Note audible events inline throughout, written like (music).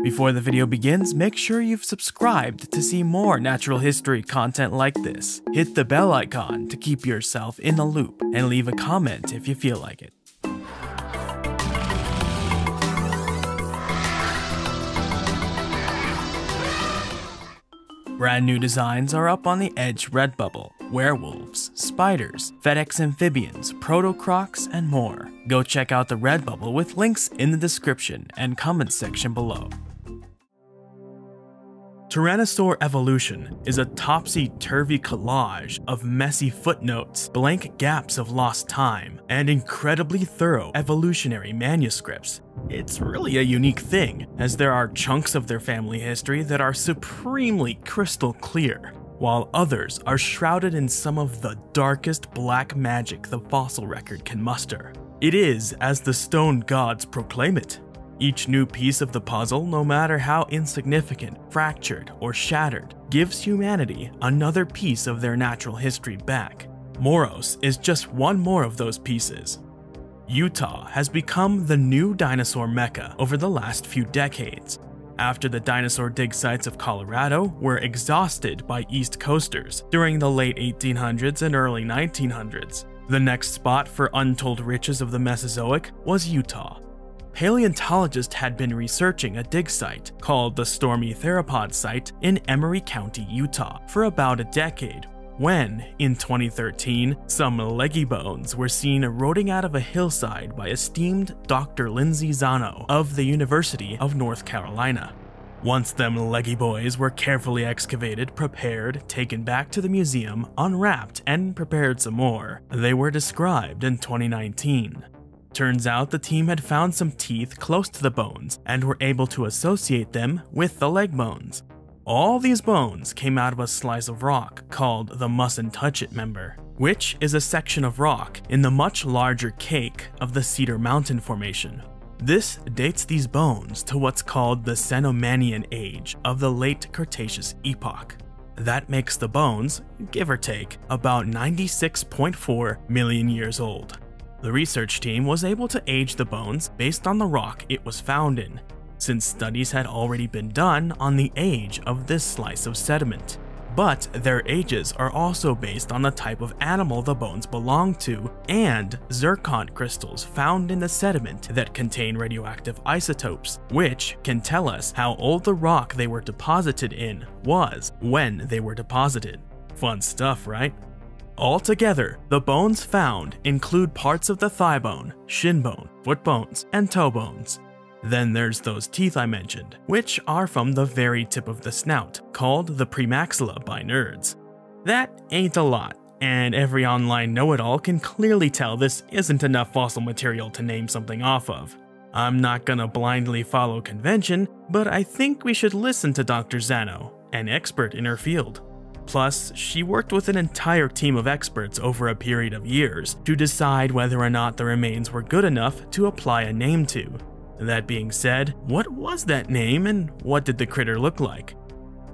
Before the video begins, make sure you've subscribed to see more natural history content like this. Hit the bell icon to keep yourself in the loop, and leave a comment if you feel like it. Brand new designs are up on the Edge Redbubble. Werewolves, spiders, FedEx amphibians, proto-crocs, and more. Go check out the Redbubble with links in the description and comments section below. Tyrannosaur Evolution is a topsy-turvy collage of messy footnotes, blank gaps of lost time, and incredibly thorough evolutionary manuscripts. It's really a unique thing, as there are chunks of their family history that are supremely crystal clear, while others are shrouded in some of the darkest black magic the fossil record can muster. It is as the stone gods proclaim it, each new piece of the puzzle, no matter how insignificant, fractured, or shattered, gives humanity another piece of their natural history back. Moros is just one more of those pieces. Utah has become the new dinosaur mecca over the last few decades. After the dinosaur dig sites of Colorado were exhausted by East Coasters during the late 1800s and early 1900s, the next spot for untold riches of the Mesozoic was Utah paleontologists had been researching a dig site called the Stormy Theropod Site in Emery County, Utah, for about a decade. When, in 2013, some leggy bones were seen eroding out of a hillside by esteemed Dr. Lindsay Zanno of the University of North Carolina. Once them leggy boys were carefully excavated, prepared, taken back to the museum, unwrapped, and prepared some more, they were described in 2019. Turns out the team had found some teeth close to the bones and were able to associate them with the leg bones. All these bones came out of a slice of rock called the Mussentuchit member, which is a section of rock in the much larger cake of the Cedar Mountain Formation. This dates these bones to what's called the Cenomanian age of the late Cretaceous epoch. That makes the bones, give or take, about 96.4 million years old. The research team was able to age the bones based on the rock it was found in, since studies had already been done on the age of this slice of sediment. But their ages are also based on the type of animal the bones belong to and zircon crystals found in the sediment that contain radioactive isotopes, which can tell us how old the rock they were deposited in was when they were deposited. Fun stuff, right? Altogether, the bones found include parts of the thigh bone, shin bone, foot bones, and toe bones. Then there's those teeth I mentioned, which are from the very tip of the snout, called the premaxilla by nerds. That ain't a lot, and every online know-it-all can clearly tell this isn't enough fossil material to name something off of. I'm not gonna blindly follow convention, but I think we should listen to Dr. Zanno, an expert in her field. Plus, she worked with an entire team of experts over a period of years to decide whether or not the remains were good enough to apply a name to. That being said, what was that name and what did the critter look like?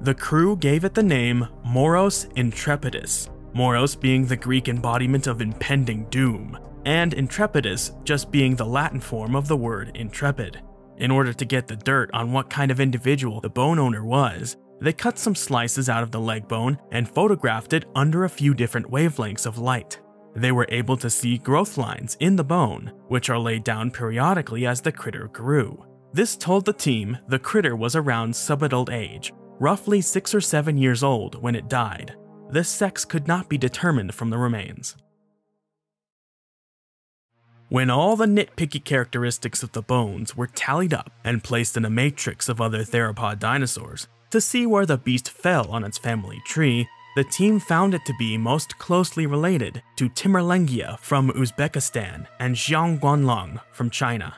The crew gave it the name Moros intrepidus, Moros being the Greek embodiment of impending doom, and intrepidus just being the Latin form of the word intrepid. In order to get the dirt on what kind of individual the bone owner was, they cut some slices out of the leg bone and photographed it under a few different wavelengths of light. They were able to see growth lines in the bone, which are laid down periodically as the critter grew. This told the team the critter was around subadult age, roughly 6 or 7 years old when it died. This sex could not be determined from the remains. When all the nitpicky characteristics of the bones were tallied up and placed in a matrix of other theropod dinosaurs, to see where the beast fell on its family tree, the team found it to be most closely related to Timurlengia from Uzbekistan and Xiongguanlong from China.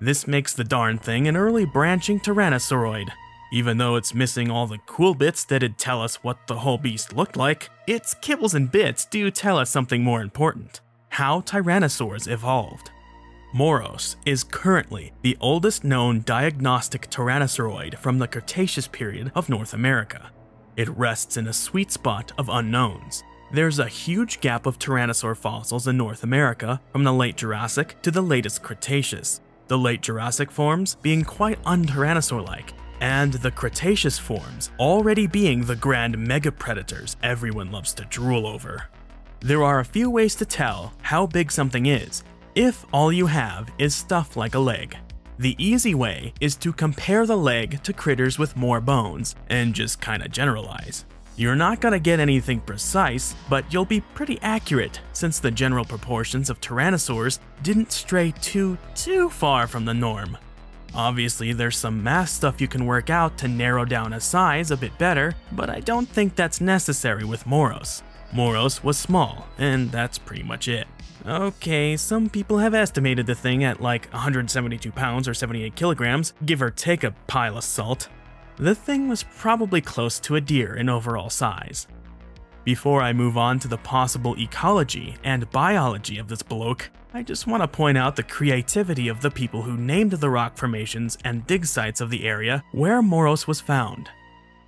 This makes the darn thing an early branching tyrannosauroid. Even though it's missing all the cool bits that'd tell us what the whole beast looked like, its kibbles and bits do tell us something more important how tyrannosaurs evolved. Moros is currently the oldest known diagnostic tyrannosauroid from the Cretaceous period of North America. It rests in a sweet spot of unknowns. There's a huge gap of tyrannosaur fossils in North America from the late Jurassic to the latest Cretaceous. the late Jurassic forms being quite un-Tyrannosaur-like, and the Cretaceous forms already being the grand mega-predators everyone loves to drool over. There are a few ways to tell how big something is, if all you have is stuff like a leg. The easy way is to compare the leg to critters with more bones, and just kinda generalize. You're not gonna get anything precise, but you'll be pretty accurate since the general proportions of tyrannosaurs didn't stray too, too far from the norm. Obviously, there's some math stuff you can work out to narrow down a size a bit better, but I don't think that's necessary with Moros. Moros was small, and that's pretty much it. Okay, some people have estimated the thing at like 172 pounds or 78 kilograms, give or take a pile of salt. The thing was probably close to a deer in overall size. Before I move on to the possible ecology and biology of this bloke, I just want to point out the creativity of the people who named the rock formations and dig sites of the area where Moros was found.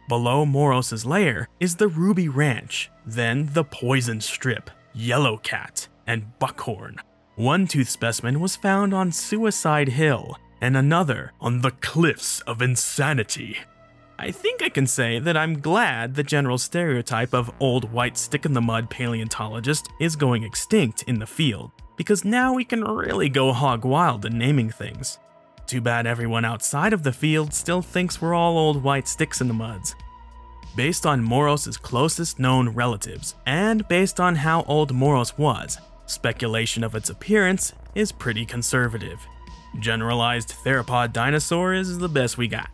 Below Moros' lair is the Ruby Ranch, then the Poison Strip, Yellow Cat, and Buckhorn. One tooth specimen was found on Suicide Hill, and another on the Cliffs of Insanity. I think I can say that I'm glad the general stereotype of old white stick in the mud paleontologist is going extinct in the field, because now we can really go hog wild in naming things. Too bad everyone outside of the field still thinks we're all old white sticks in the muds. Based on Moros' closest known relatives, and based on how old Moros was, speculation of its appearance is pretty conservative. Generalized theropod dinosaur is the best we got.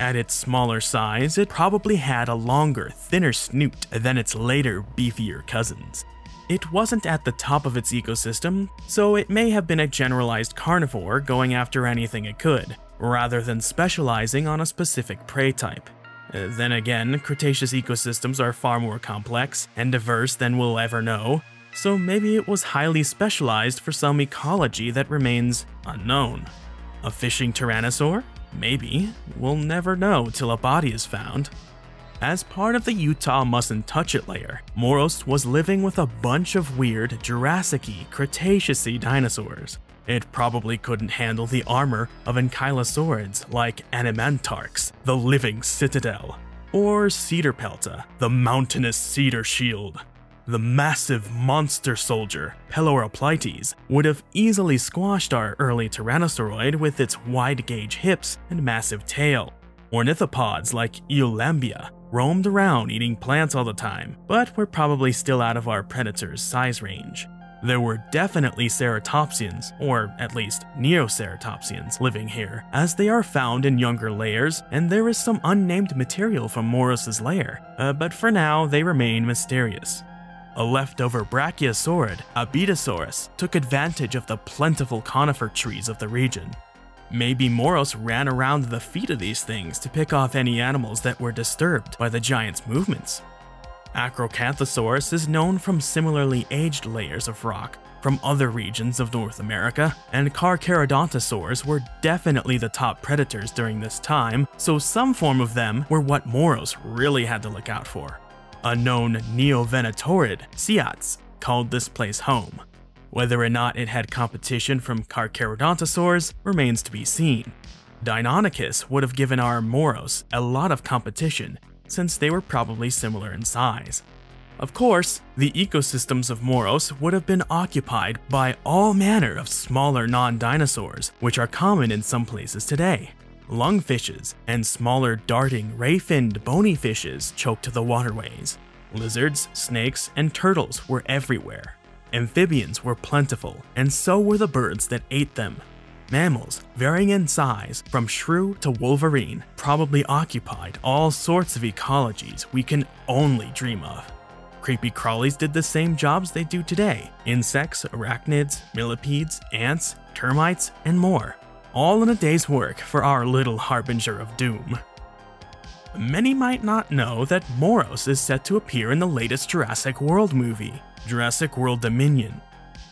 At its smaller size, it probably had a longer, thinner snoot than its later, beefier cousins. It wasn't at the top of its ecosystem, so it may have been a generalized carnivore going after anything it could, rather than specializing on a specific prey type. Uh, then again, Cretaceous ecosystems are far more complex and diverse than we'll ever know, so maybe it was highly specialized for some ecology that remains unknown. A fishing tyrannosaur? Maybe. We'll never know till a body is found. As part of the Utah Mussentuchit layer, Moros was living with a bunch of weird Jurassic-y, Cretaceous-y dinosaurs. It probably couldn't handle the armor of ankylosaurids like Animantarx, the living citadel, or Cedarpelta, the mountainous cedar shield. The massive monster soldier, Peloroplites, would have easily squashed our early Tyrannosauroid with its wide-gauge hips and massive tail. Ornithopods like Eolambia roamed around eating plants all the time, but were probably still out of our predator's size range. There were definitely ceratopsians, or at least neoceratopsians, living here, as they are found in younger layers, and there is some unnamed material from Moros' lair, uh, but for now they remain mysterious. A leftover brachiosaurid, Abydosaurus, took advantage of the plentiful conifer trees of the region. Maybe Moros ran around the feet of these things to pick off any animals that were disturbed by the giant's movements. Acrocanthosaurus is known from similarly aged layers of rock from other regions of North America, and Carcharodontosaurs were definitely the top predators during this time, so some form of them were what Moros really had to look out for. A known Neovenatorid, Siats, called this place home. Whether or not it had competition from Carcharodontosaurs remains to be seen. Deinonychus would have given our Moros a lot of competition, since they were probably similar in size. Of course, the ecosystems of Moros would have been occupied by all manner of smaller non-dinosaurs, which are common in some places today lungfishes, and smaller darting, ray-finned bony fishes choked the waterways. Lizards, snakes, and turtles were everywhere. Amphibians were plentiful, and so were the birds that ate them. Mammals, varying in size from shrew to wolverine, probably occupied all sorts of ecologies we can only dream of. Creepy crawlies did the same jobs they do today insects, arachnids, millipedes, ants, termites, and more all in a day's work for our little harbinger of doom. Many might not know that Moros is set to appear in the latest Jurassic World movie, Jurassic World Dominion.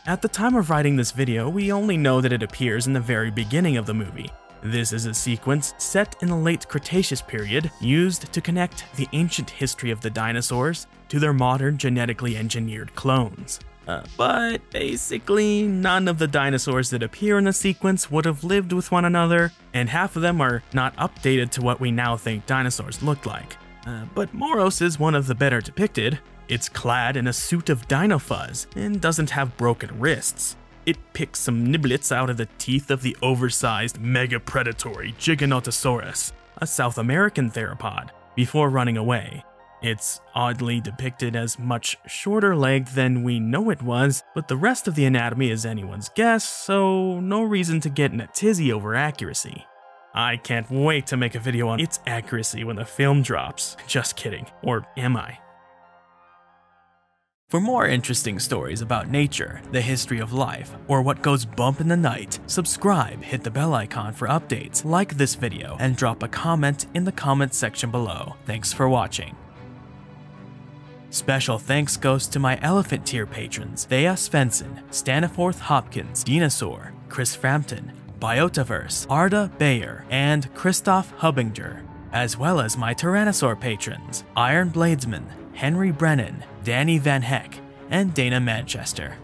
At the time of writing this video, we only know that it appears in the very beginning of the movie. This is a sequence set in the late Cretaceous period used to connect the ancient history of the dinosaurs to their modern genetically engineered clones. Uh, but basically, none of the dinosaurs that appear in the sequence would have lived with one another, and half of them are not updated to what we now think dinosaurs looked like. Uh, but Moros is one of the better depicted. It's clad in a suit of dino fuzz and doesn't have broken wrists. It picks some niblets out of the teeth of the oversized, mega predatory Giganotosaurus, a South American theropod, before running away. It's oddly depicted as much shorter legged than we know it was, but the rest of the anatomy is anyone's guess, so no reason to get in a tizzy over accuracy. I can't wait to make a video on its accuracy when the film drops. (laughs) Just kidding. Or am I? For more interesting stories about nature, the history of life, or what goes bump in the night, subscribe, hit the bell icon for updates, like this video, and drop a comment in the comment section below. Thanks for watching. Special thanks goes to my elephant tier patrons Thea Svensson, Staniforth Hopkins, Dinosaur, Chris Frampton, Biotaverse, Arda Bayer, and Christoph Hubinger, as well as my Tyrannosaur patrons Iron Bladesman, Henry Brennan, Danny Van Heck, and Dana Manchester.